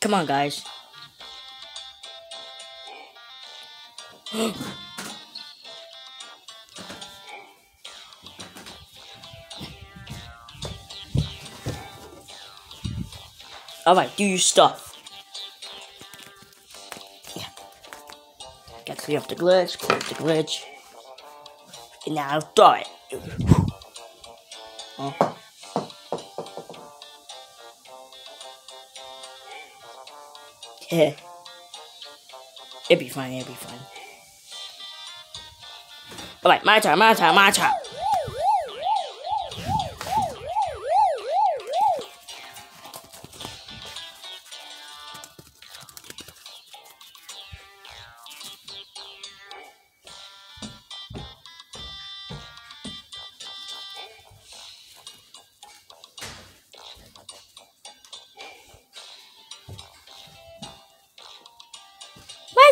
Come on, guys. Alright, do your stuff. Yeah. Gotta clear up the glitch, clear the glitch. And now die. Oh. Yeah. It'll be fine, it'll be fine. Alright, my turn, my turn, my turn.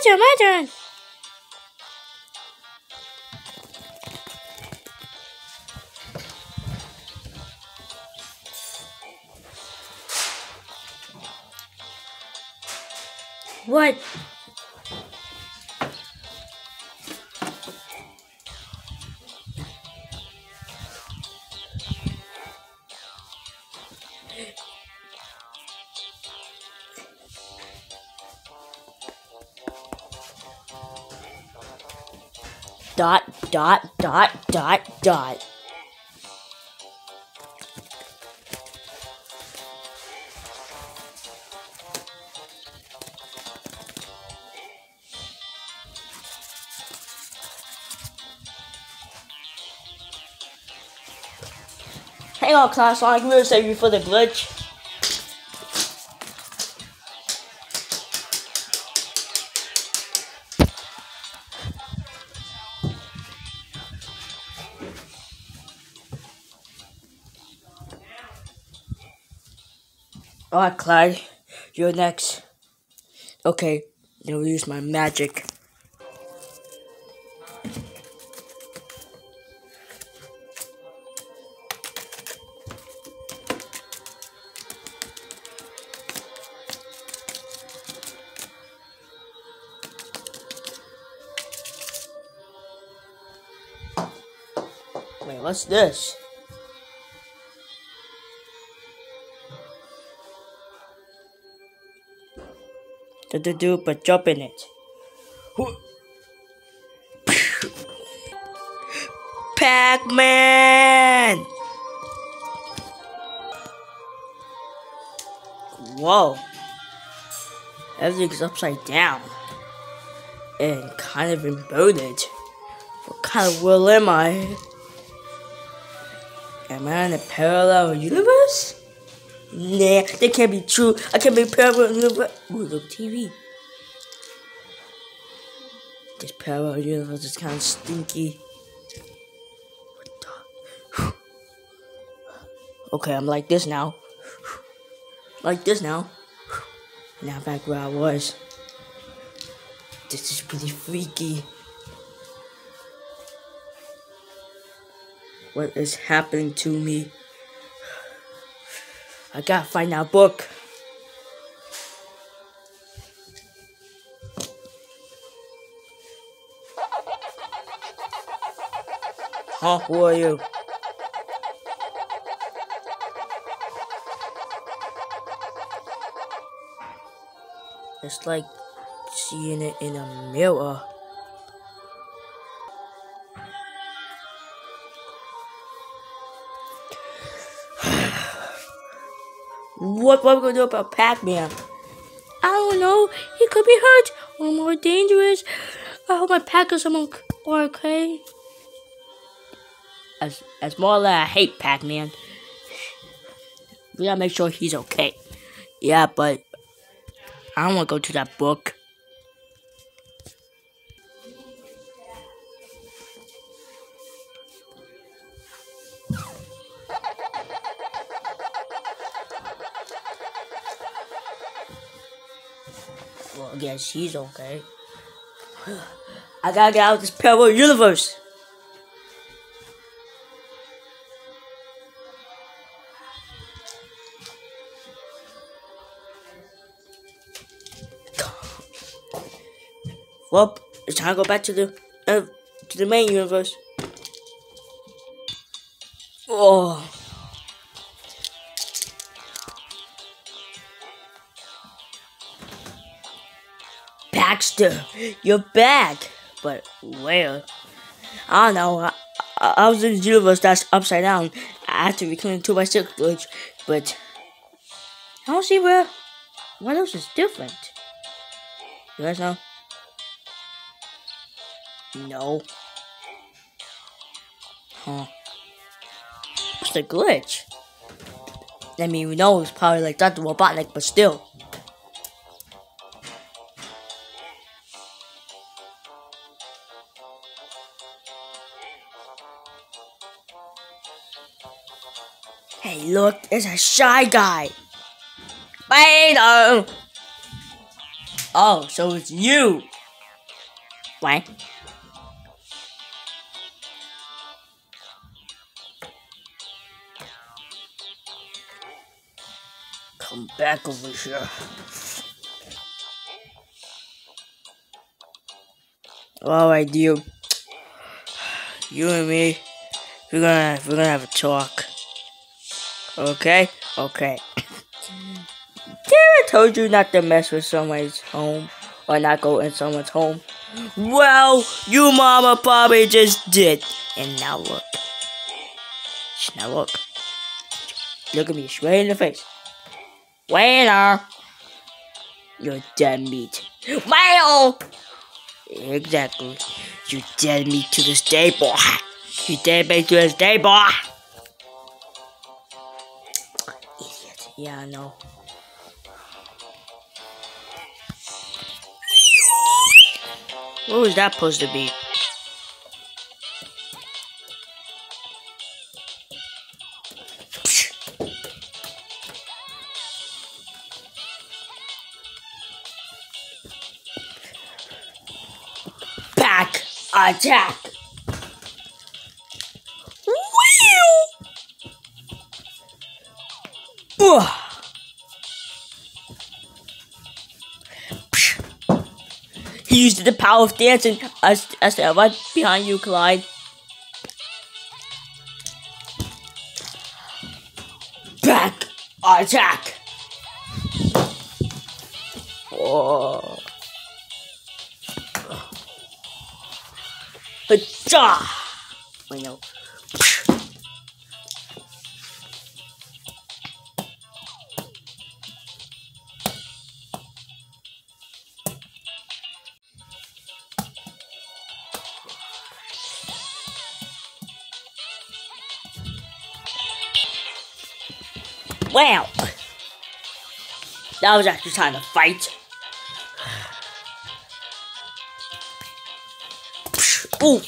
Turn, my turn. What? Dot, dot, dot, dot, dot. Hang on, class, Sonic, we'll save you for the glitch. Alright, Clyde, you're next. Okay, we'll use my magic. Wait, what's this? Do do do, but jump in it. Pac-Man! Whoa. Everything's upside down. And kind of inverted. What kind of world am I? Am I in a parallel universe? Nah, that can't be true. I can't be universe. Ooh, look, TV. This parallel universe is kind of stinky. What the? Okay, I'm like this now. Like this now. Now back where I was. This is pretty freaky. What is happening to me? I gotta find that book. Huh? Who are you? It's like seeing it in a mirror. What, what are we gonna do about Pac-Man? I don't know. He could be hurt or more dangerous. I hope my Packers are okay. As as more that I hate Pac-Man, we gotta make sure he's okay. Yeah, but I don't want to go to that book. Yeah, she's okay. I gotta get out of this parallel universe. Well, it's time to go back to the uh, to the main universe. Oh. Baxter, you're back. But where? I don't know. I, I, was in the universe that's upside down. I had to reclaim two by six glitch, but I don't see where what else is different. You guys know? No. Huh. What's the glitch? I mean, we know it's probably like Dr. Robotnik, but still. Look, it's a shy guy. Beta! Oh. oh, so it's you. What? Come back over here. Alright, you. You and me, we're gonna we're gonna have a talk. Okay? Okay. Dare told you not to mess with someone's home or not go in someone's home. Well, you mama probably just did. And now look. Now look. Look at me straight in the face. Waiter! You're dead meat. Well! Exactly. You dead meat to this day, boy. You dead meat to this day, boy. Yeah, I know. What was that supposed to be? Back attack! He used the power of dancing as as right behind you, Clyde. Back attack. Oh. Hacha! Wait, no. Wow. That was actually time to fight. Ooh.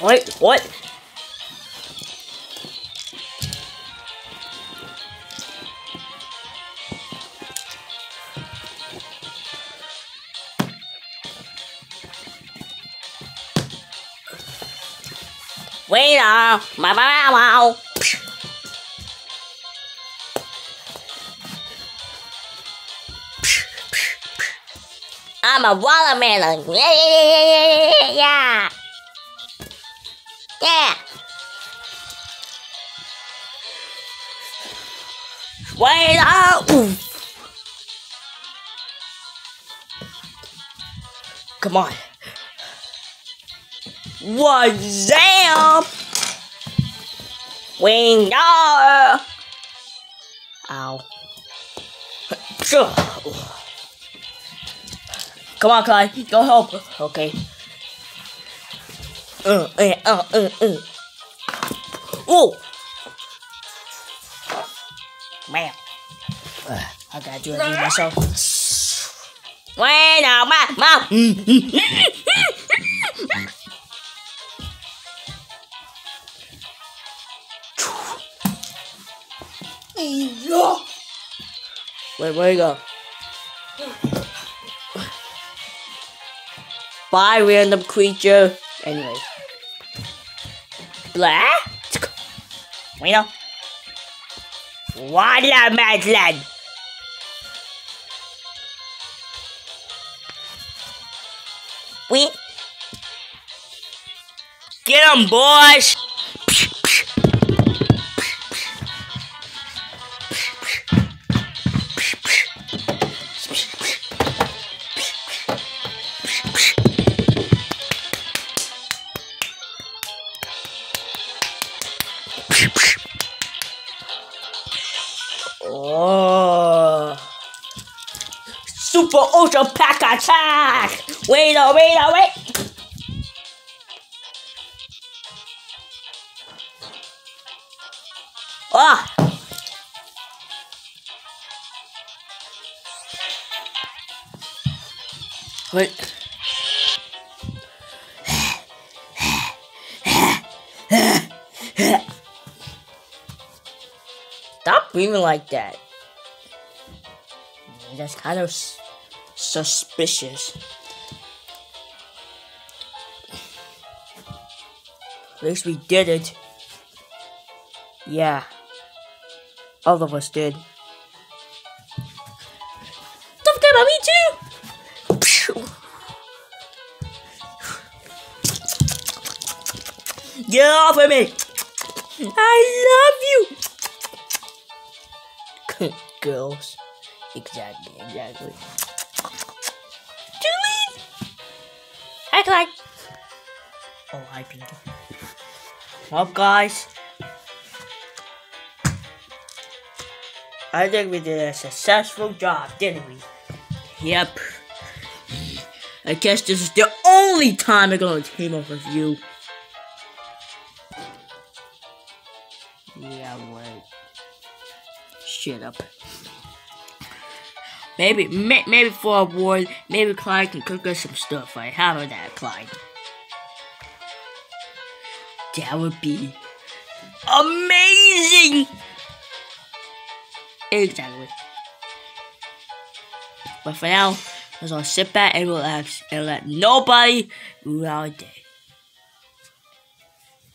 Wait, what? Wait uh, up! Wow, wow, wow. I'm a watermelon. Yeah, yeah, yeah, yeah, yeah. Yeah. Wait uh, up! Come on. What zam? Wing no! Ow. Come on, Clyde. Go help. Okay. Uh, uh, uh, uh, uh. Oh! Man. Uh, I gotta do it myself. Wait, no, ma, ma. Wait, where you go? Bye, random creature. Anyway. blah. Bueno. Watermelon. We get them, boys. Oh. Super Ultra Pac Attack! Wait, oh, wait, oh, wait! Ah! Wait. Stop breathing like that. That's kind of suspicious. At least we did it. Yeah. All of us did. Don't forget about me too! Get off of me! I love you! Girls. Exactly, exactly. Julie! Hi, Clyde. Oh, hi, Pinky. Well, guys. I think we did a successful job, didn't we? Yep. I guess this is the only time I'm gonna team up with you. Yeah, right. Shut up. Maybe, may, maybe for a award, maybe Clyde can cook us some stuff. Right? How about that, Clyde? That would be amazing. Exactly. But for now, let's all sit back and relax and let nobody rule our day.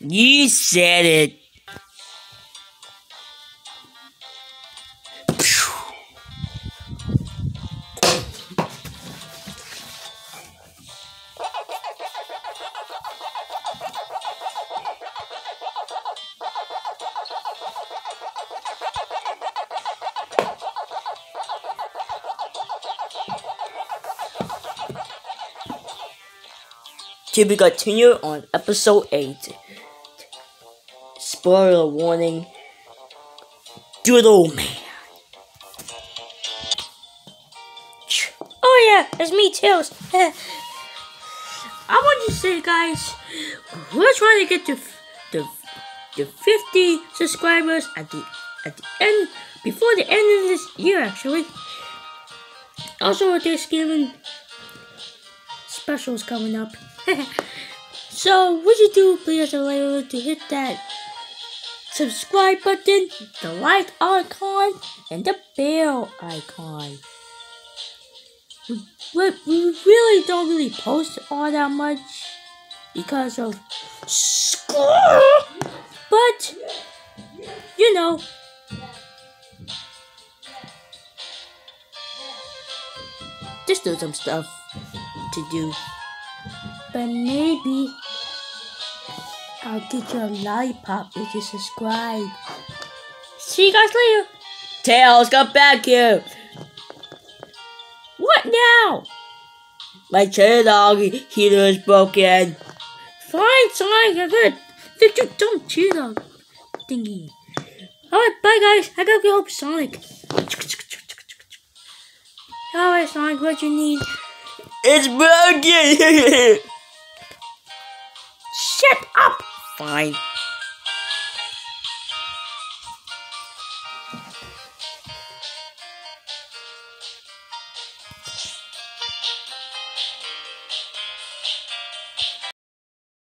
You said it. To be continued on episode 8. Spoiler warning. Doodle Man. Oh yeah, it's me too. I want to say guys, we're trying to get to the the 50 subscribers at the at the end before the end of this year actually. Also Thanksgiving specials coming up. so, what you do, please remember to hit that subscribe button, the like icon, and the bell icon. We, we, we really don't really post all that much because of school, but you know. Just do some stuff to do. But maybe I'll get you a lollipop if you subscribe. See you guys later. Tails, come back here. What now? My dog heater is broken. Fine, fine, I'm gonna fix your dumb dog thingy. Alright, bye guys. I gotta go help Sonic. Alright, Sonic, what you need? It's broken! Fine.